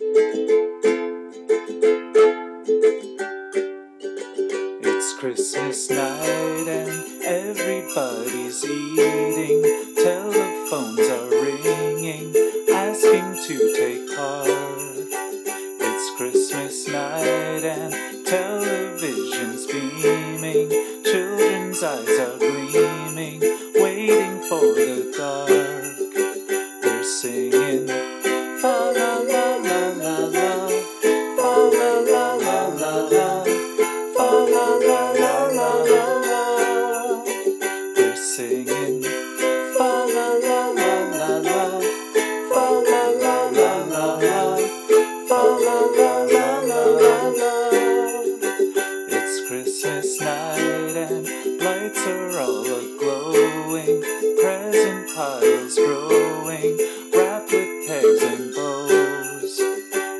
It's Christmas night and everybody's eating. Telephones are ringing, asking to take part. It's Christmas night and television's beaming. Children's eyes are gleaming, waiting for the Christmas night and lights are all glowing. Present piles growing, wrapped with pegs and bows.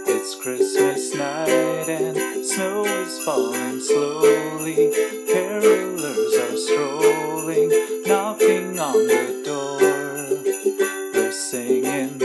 It's Christmas night and snow is falling slowly. Carolers are strolling, knocking on the door. They're singing,